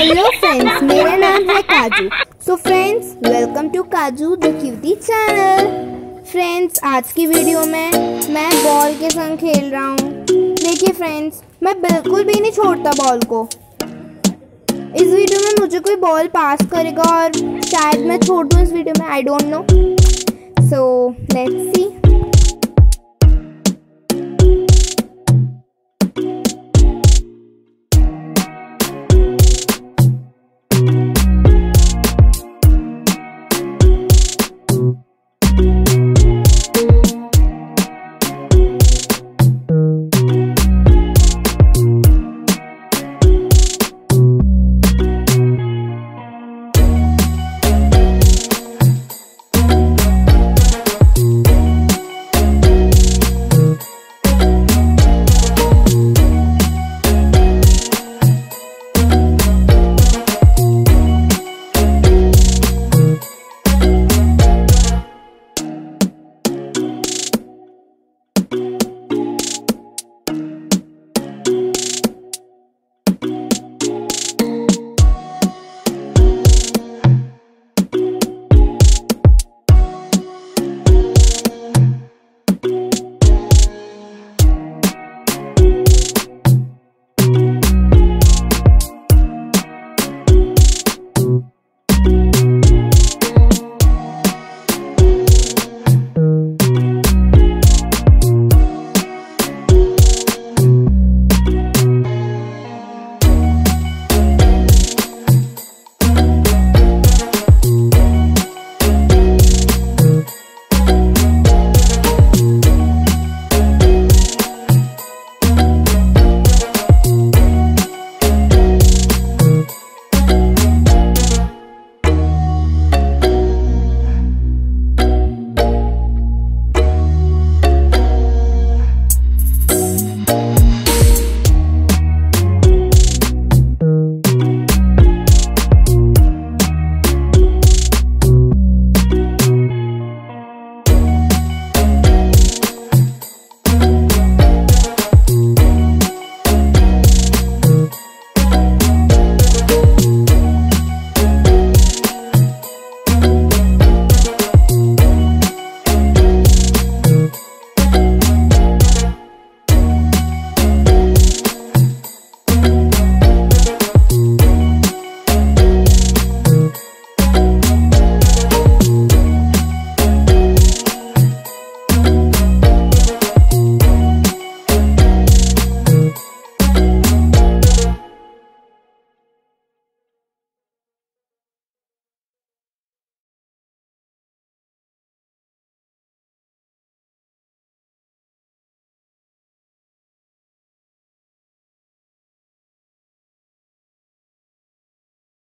Hello friends मेरा नाम है Kaju. So friends welcome to Kaju the cutie channel friends आज की वीडियो में मैं बॉल के संग खेल रहा हूँ। देखिए फ्रेंड्स मैं बिल्कुल भी नहीं छोड़ता बॉल को। इस वीडियो में मुझे कोई बॉल पास करेगा और शायद मैं छोड़ दूँ इस वीडियो में I don't know so let's see